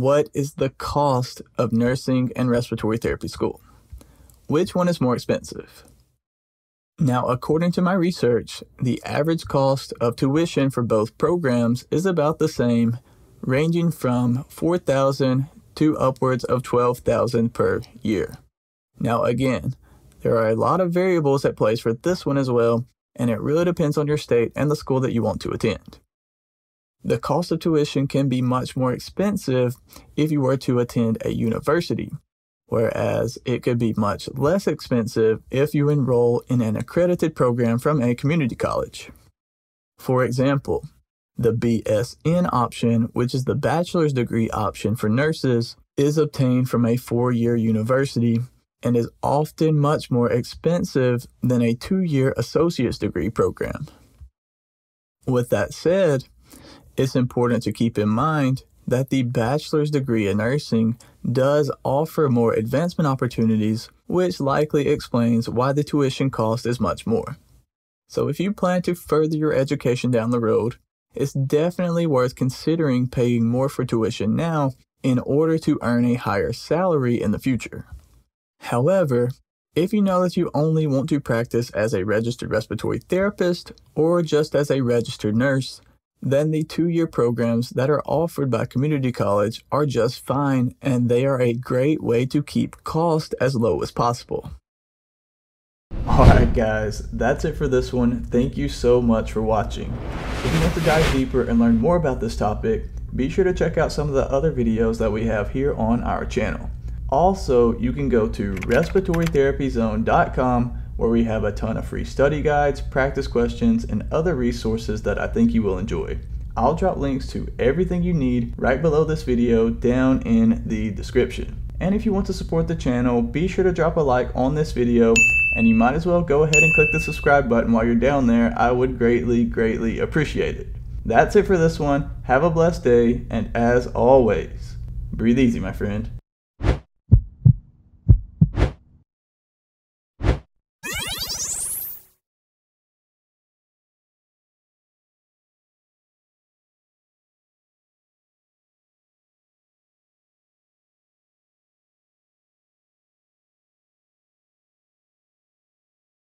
what is the cost of nursing and respiratory therapy school? Which one is more expensive? Now, according to my research, the average cost of tuition for both programs is about the same, ranging from 4000 to upwards of 12000 per year. Now, again, there are a lot of variables at play for this one as well, and it really depends on your state and the school that you want to attend. The cost of tuition can be much more expensive if you were to attend a university, whereas it could be much less expensive if you enroll in an accredited program from a community college. For example, the BSN option, which is the bachelor's degree option for nurses, is obtained from a four year university and is often much more expensive than a two year associate's degree program. With that said, it's important to keep in mind that the bachelor's degree in nursing does offer more advancement opportunities, which likely explains why the tuition cost is much more. So, if you plan to further your education down the road, it's definitely worth considering paying more for tuition now in order to earn a higher salary in the future. However, if you know that you only want to practice as a registered respiratory therapist or just as a registered nurse, then the two year programs that are offered by community college are just fine and they are a great way to keep cost as low as possible. Alright guys, that's it for this one. Thank you so much for watching. If you want to dive deeper and learn more about this topic, be sure to check out some of the other videos that we have here on our channel. Also, you can go to respiratorytherapyzone.com where we have a ton of free study guides, practice questions, and other resources that I think you will enjoy. I'll drop links to everything you need right below this video down in the description. And if you want to support the channel, be sure to drop a like on this video and you might as well go ahead and click the subscribe button while you're down there. I would greatly, greatly appreciate it. That's it for this one. Have a blessed day, and as always, breathe easy, my friend.